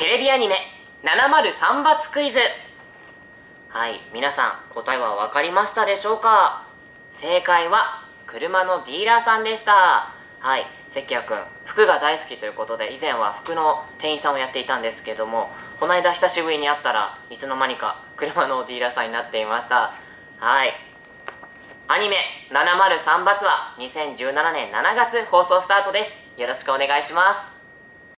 テレビアニメ703罰クイズ。はい皆さん答えは分かりましたでしょうか？正解は車のディーラーさんでした。はい関谷君服が大好きということで以前は服の店員さんをやっていたんですけどもこの間久しぶりに会ったらいつの間にか車のディーラーさんになっていました。はい。アニメ703罰は2017年7月放送スタートです。よろしくお願いします。